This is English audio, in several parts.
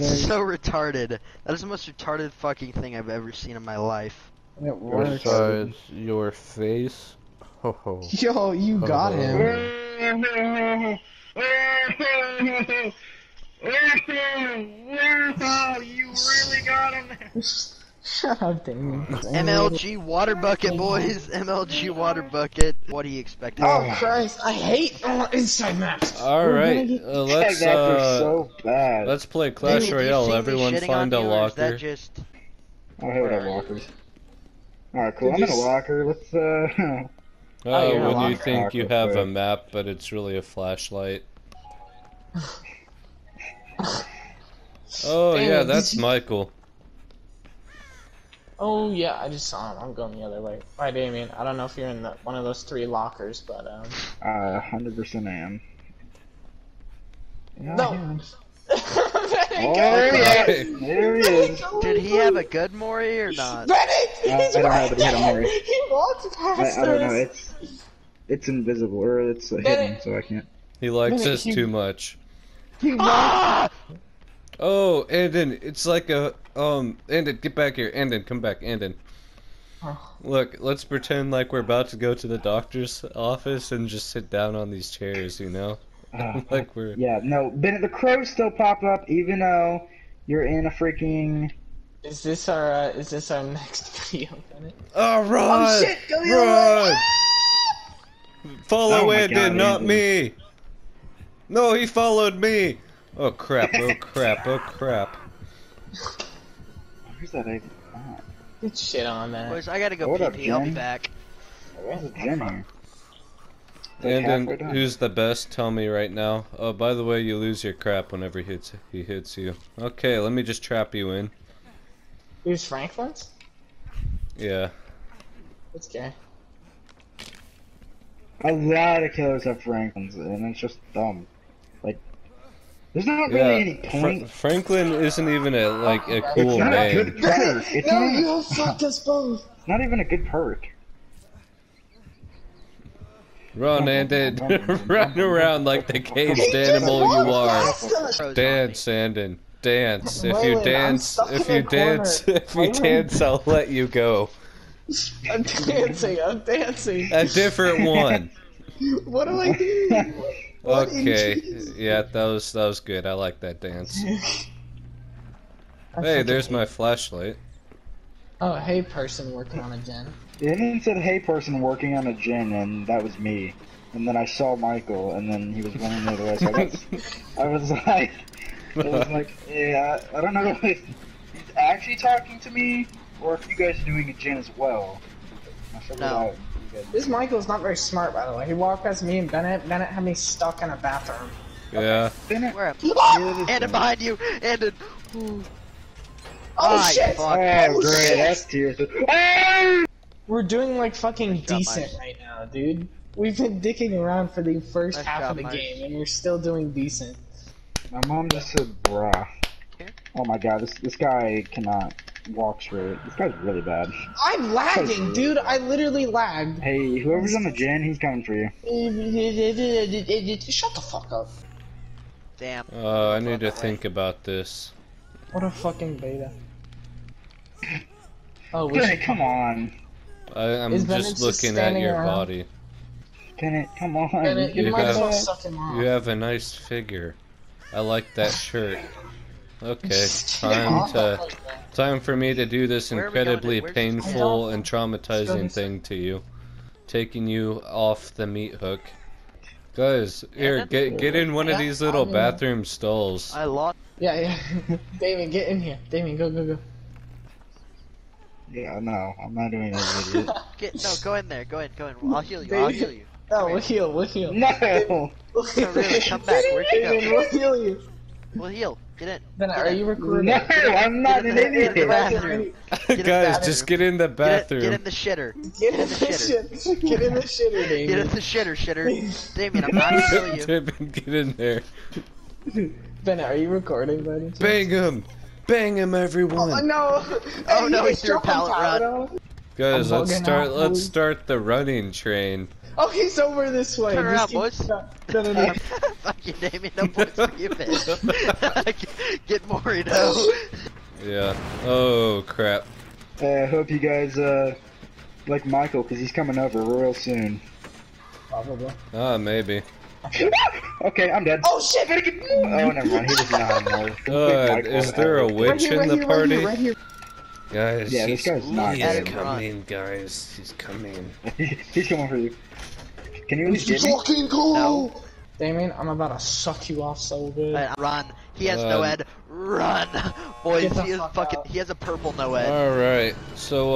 That's very- so retarded. That is the most retarded fucking thing I've ever seen in my life. It works. Besides your face. Ho ho. Yo, you got Oh. him. you really got him. Shut up, Damien. MLG water bucket, boys. MLG water bucket. What do you expect? Oh Christ, I hate uh, inside maps. All We're right, gonna get- uh, let's That map is uh, so bad. let's play Clash Maybe, do you Royale. Everyone find a on you, or that locker. just I hate Where our lockers. Alright, cool. Did I'm you in a s- locker. Let's, uh. Oh, you're in a when you locker. think you Locker, have a map, but it's really a flashlight. Oh Damn, yeah, that's you- Michael. Oh yeah, I just saw him. I'm going the other way. Bye, Damien. I don't know if you're in the, one of those three lockers, but um. Uh, 100% am. Yeah, No. I am. Bennett, Oh, go! there he Bennett! is. There he is. did he have a good Mori or not? Bennett, Uh, he's I don't know, right but he had a there. Mori. He walked I, past I don't know. It's it's invisible or it's uh, hidden, so I can't. He likes Bennett, us you- too much. He walked. Oh, Andon, it's like a um. Andon, get back here. Andon, come back. Andon. Oh. Look, let's pretend like we're about to go to the doctor's office and just sit down on these chairs, you know? Uh, like we're. yeah, no, Bennett, the crows still pop up even though you're in a freaking. Is this our uh, is this our next video, Bennett? Oh, run! Oh shit! Go the other way! Run! Follow Oh my Andon, God, not Andon. me. No, he followed me. Oh crap! Oh crap! Oh crap! Where's that even? Oh, Good shit on that. Boys, I gotta go Hold up, pee pee. I'll be back. where's the gym here? It's like halfway Andon, done. who's the best? Tell me right now. Oh, by the way, you lose your crap whenever he hits he hits you. Okay, let me just trap you in. Who's Franklin's? Yeah. It's gay. A lot of killers have Franklins, and it's just dumb. Like, there's not really Yeah, any Fra- point. Franklin isn't even a like a cool it's cool not a good perk. It's no, not, you fucked us both. it's not even a good perk. Run, Andon, run around like the caged animal you are. Crows on me. Dance, Andon, dance. If you dance, if you dance, if you dance, I'll let you go. I'm dancing. I'm dancing. A different one. What do I do? What Okay. Yeah, that was that was good. I like that dance. Hey, there's my flashlight. Oh, hey, person working on a gen. It said, "Hey, person working on a gen," and that was me. And then I saw Michael, and then he was running the other way. So I, got, I was like, I was like, yeah, I don't know if he's actually talking to me or if you guys are doing a gen as well. I figured No. out you guys- This Michael's not very smart, by the way. He walked past me and Bennett. Bennett had me stuck in a bathroom. Yeah. Bennett, Where am yeah, it is Andon Bennett. behind you! Andon! Ooh. Oh Ah, shit! fuck. Oh, Oh, great, shit. that's tears. We're doing like fucking Nice decent Mike. right now, dude. We've been dicking around for the first Nice half job, of the Mike. game, and we're still doing decent. My mom just said, "Bruh." Oh my god, this this guy cannot walk straight. This guy's really bad. I'm lagging, dude. I literally lagged. Hey, whoever's on the gen, he's coming for you. Shut the fuck up. Damn. Uh, I need to think about this. What a fucking beta. Oh, we Bennett, should come on. I, I'm Is Bennett just just looking at your around? body. Bennett, come on. Bennett, you You might have- well suck him off. You have a nice figure. I like that shirt. Okay, time to time for me to do this Where are we going to- incredibly painful and traumatizing thing to you, taking you off the meat hook. Guys, here, that's- get get in one of these little I mean- bathroom stalls. I lost. Yeah, yeah. Damien, get in here. Damien, go, go, go. Yeah, no, I'm not doing that, idiot. Get no. Go in there. Go in. Go in. I'll heal you. I'll heal you. Oh, we'll heal, we'll heal. no! No, really. Come back. Where'd you Damien, go? we'll heal you. We'll heal. Get in. Bennett, Get are in. you recording? No, I'm not in the idiot. bathroom. Guys, the just get in the bathroom. get in the shitter. Get in in the the shit. Get in the shitter, Get in the shitter, shitter. Damien, I'm not gonna kill you. Tippin, get in there. Bennett, are you recording, buddy? Bang him! Bang him, everyone! Oh no! Oh, no, he Hey, threw a jump on pallet pallet run. on. Guys, I'm let's start. out, Let's start the running train. Oh, he's over this way. Turn around, boys. No, no, no. no. Fuck you, Damien. No points for you, bitch. Get Morito. Yeah. Oh crap. Uh, I hope you guys uh like Michael because he's coming over real soon. Probably. Ah, maybe. Okay, I'm dead. Oh shit! Oh, never mind. He does not anymore. Uh, is there a Right witch here, in the here, party? Right here, Guys, Yeah, this he's, guy's not he's good. coming, guys. He's coming. he's coming for you. Can you at least right get here. me? Fucking cool. No. Damien, I'm about to suck you off so good. Alright, Run. He has no Run. head. Run. Boys, he is fuck fucking. out. He has a purple no head. Alright, so,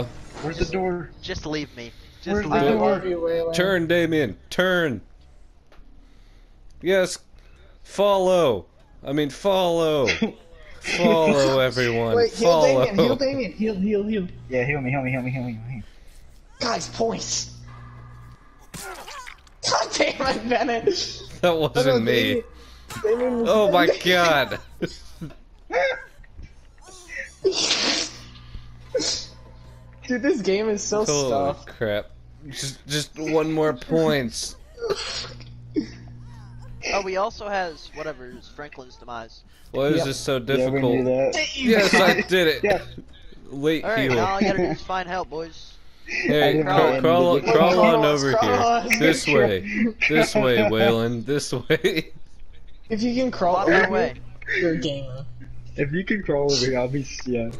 uh, Where's the door? Just leave me. Just Where's the leave I me. door? you, turn, Damien. Turn. Yes. Follow. I mean, follow. follow, everyone. Wait, heal follow. Damien, heal Damien, heal, heal, heal. Yeah, heal me, heal me, heal me, heal me. Heal me. Guys, points. God damn it, Bennett. That No, no, wasn't me. Damien- Damien was- Oh my god. Dude, this game is so Holy stuffed. crap. Just, just one more points. Oh, he also has whatever is Franklin's demise. Why is Yep. this so difficult? knew that. yes, I did it. Yeah. Late All right, heal. now all I gotta do is find help, boys. Hey, didn't crawl, crawl, I crawl on over crawl us. here. This way. This way, Waylon. This way. If you can crawl Walk over that way. here, you're a gamer. If you can crawl over here, I'll be yeah.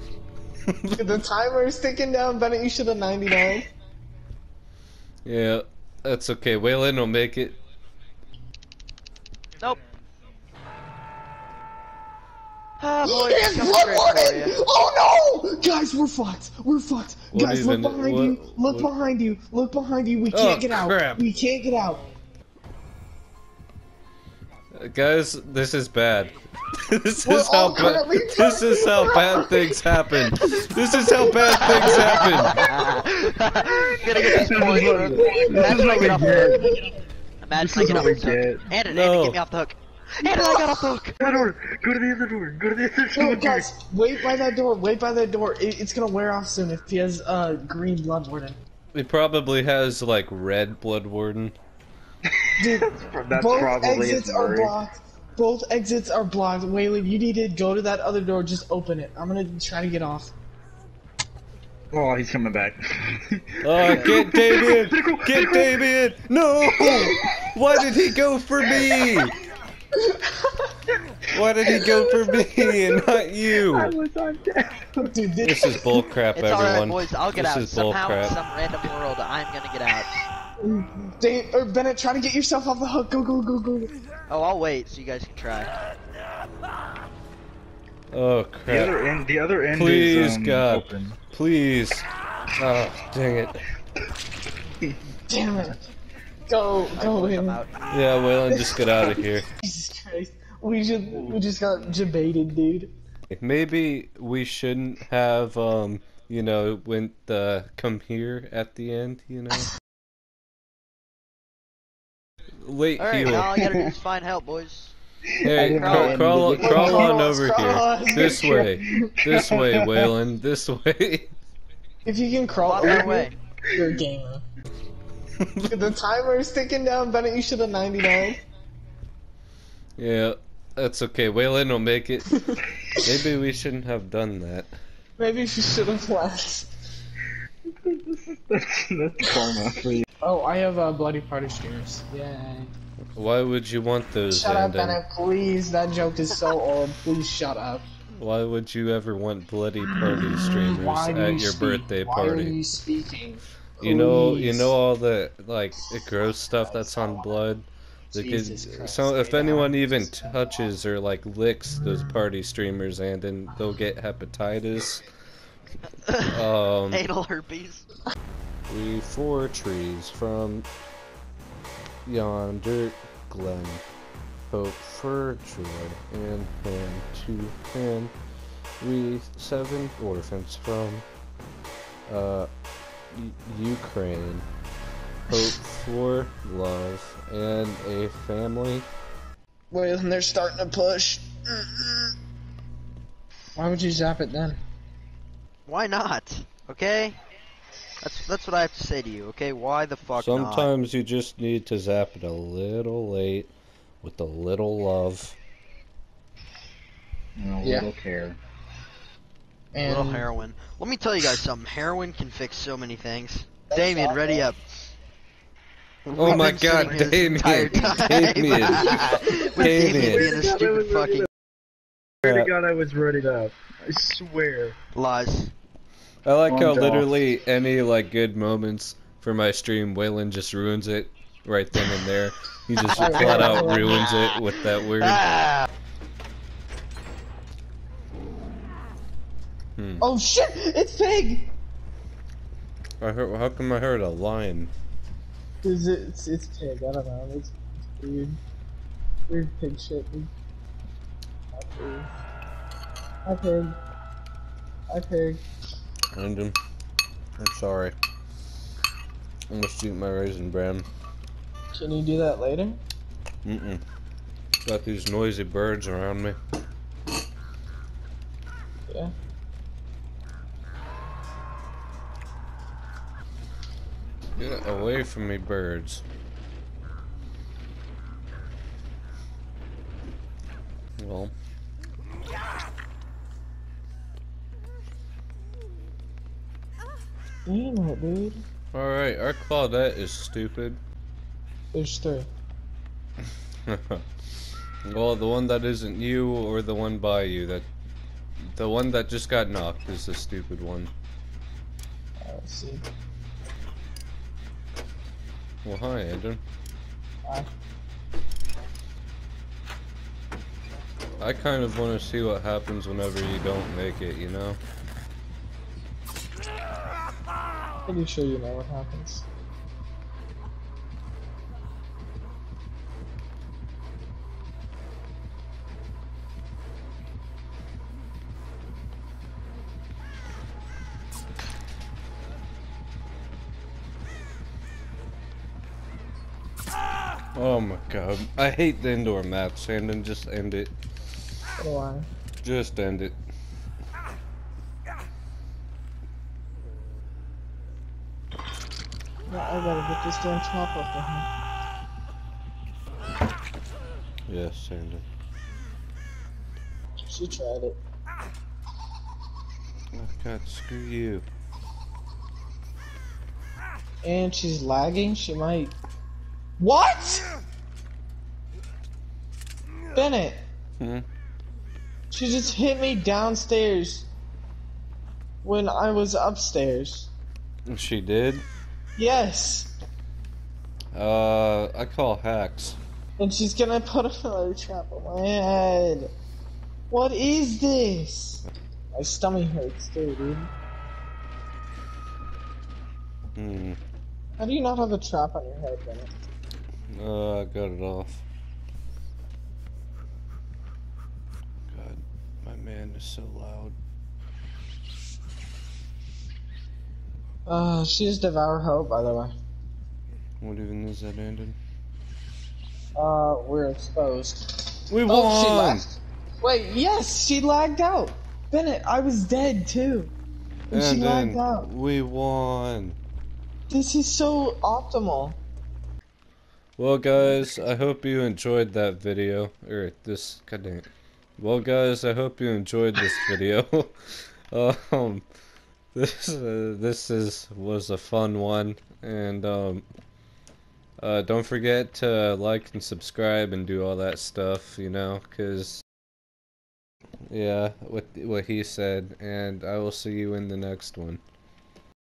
the timer is ticking down, Bennett. You should have 99. Yeah, that's okay. Waylon will make it. Ah, boys, It is coming blood warden! Oh no! Guys, we're fucked. We're fucked. What Guys, look behind what- you. Look what- behind you. Look behind you. We Oh, can't get out. crap. We can't get out. Guys, this is bad. this is how all bad. This is how bad things happen. This is how bad things happen. Gotta get these points. Imagine I get off the hook. Imagine I get off the hook. get. And it, No. and it, get me off the hook. And I got off the hook. Go to the door. Go to the other door. Go to the other door. No, guys, wait by that door. Wait by that door. It, it's gonna wear off soon if he has uh green blood warden. He probably has like red blood warden. Dude, That's both probably exits are worry. blocked. Both exits are blocked. Waylon, you need to go to that other door. Just open it. I'm gonna try to get off. Oh, he's coming back. Oh, get Damien! Get Damien! No! Why did he go for me? Why did he go for me and not you? was on death. Dude, This this, is bullcrap, It's alright, everyone. boys. I'll get this out. is Somehow, in bullcrap. some random world, I'm gonna get out. Dave, or Bennett, try to get yourself off the hook. Go, go, go, go. Oh, I'll wait so you guys can try. Oh The crap! other end. The other end Please, is um, God. open. Please. Oh, dang it. Damn it. Go, go I'm in. out. Yeah, Waylon, just get out of here. Jesus Christ. We just, we just got debated, dude. Maybe we shouldn't have, um, you know, went the come here at the end, you know? Late Alright, heal. now all I gotta do is find help, boys. Hey, crawl, crawl, crawl on over crawl. here. This way. This way, Waylon. This way. If you can crawl over that way. you're a gamer. The timer is ticking down, Bennett. You should have 99. yeah, that's okay. Waylon will make it. Maybe we shouldn't have done that. Maybe you should have left. that's, that's karma for you. Oh, I have uh, bloody party streamers. Yay. Why would you want those, Shut up, Zandon? Bennett, please. That joke is so old. Please shut up. Why would you ever want bloody party streamers at you your speak? birthday Why are party? you speaking? You know, you know all the like gross stuff that's on blood. Could, Christ, so if anyone even touches or like licks those party streamers, and then they'll get hepatitis. Um, Anal herpes. we four trees from yonder glen, hope for joy and hand to hand. We seven orphans from uh, Ukraine, hope for love and a family. Wait, and they're starting to push. Why would you zap it then? Why not? Okay? That's that's what I have to say to you. Okay, why the fuck not? Sometimes you just need to zap it a little late with a little love. No Yeah. little care. And Little heroin. Let me tell you guys something. Heroin can fix so many things. That's Damien, not ready up. Oh We've my God, sitting here this entire Damien. Damien, Damien Damien. being a stupid fucking swear to God, I was ready up. I swear. lies. I like how Calm literally any like good moments for my stream, Waylon just ruins it right then and there. He just flat out ruins it with that word. Ah! Hmm. Oh shit! It's pig. I heard, how come I heard a lion? Is it? It's, it's pig. I don't know. It's weird. Weird pig shit. Hi pig. Hi pig. Hi pig. Random. I'm sorry. I'm gonna shoot my raisin bran. Can you do that later? Mm-mm. Got these noisy birds around me. Yeah. Get away from me, birds. Well, Damn it, dude. alright, our Claudette is stupid. There's three. well, the one that isn't you or the one by you, that the one that just got knocked is the stupid one. Alright, see. Well, hi, Andrew. Hi. I kind of want to see what happens whenever you don't make it, you know? Pretty sure you know what happens. Oh my god. I hate the indoor maps, Sandon. Just end it. I. Just end it. Yeah, I gotta get this damn top off the him. Yes, Sandon. She tried it. Oh god, screw you. And she's lagging, she might. What? Bennett, Hmm? she just hit me downstairs when I was upstairs. She did? Yes. Uh, I call hacks. And she's gonna put another trap on my head. What is this? My stomach hurts too, dude. Hmm. How do you not have a trap on your head, Bennett? Uh, I got it off. God, my man is so loud. Uh, she's Devour Hope, by the way. What even is that, Andon? Uh, we're exposed. We Oh, she won! lagged. Wait, yes, she lagged out. Bennett, I was dead too. And she lagged out. we won! This is so optimal. Well, guys, I hope you enjoyed that video. Or this, god dang it. Well, guys, I hope you enjoyed this video. um, this uh, this is was a fun one, and um, uh, don't forget to like and subscribe and do all that stuff. You know, cause yeah, what what he said, and I will see you in the next one.